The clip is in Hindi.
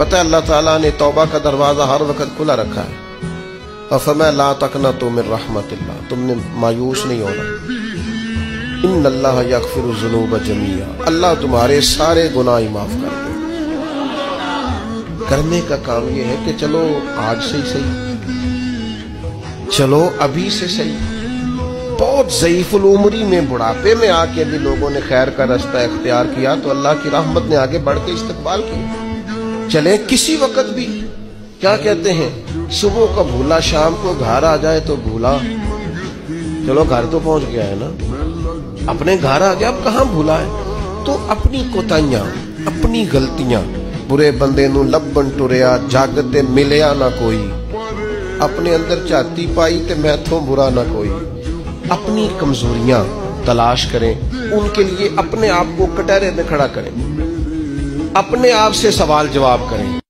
पता अल्लाह ताला ने तौबा का दरवाज़ा हर वक्त खुला रखा है। और फरमा ला तक न तो मिर रहमत तुमने मायूस नहीं होना। इन अल्लाह यकफिर जुनूब जमिया। अल्लाह तुम्हारे सारे गुनाह ही माफ़ कर दे। करने का काम यह है कि चलो, आज से ही सही। चलो, अभी से सही। बहुत ज़यीफुल उमरी में, बुढ़ापे में आके भी लोगों ने खैर का रास्ता इख्तियार किया तो अल्लाह की रहमत ने आगे बढ़ के इस्तकबाल किया चले किसी वक्त भी। क्या कहते हैं? सुबह का भूला, शाम को घर आ जाए तो भूला। चलो घर तो पहुँच गया है ना। अपने घर आ गया, अब कहा भूला है? तो अपनी कोताइया अपनी गलतियाँ। बुरे बंदे नु लभन टुरिया, जग ते मिलया ना कोई। अपने अंदर झाती पाई ते मैथों बुरा ना कोई। अपनी कमजोरियाँ तलाश करें, उनके लिए अपने आप को कटहरे में खड़ा करें। अपने आप से सवाल जवाब करें।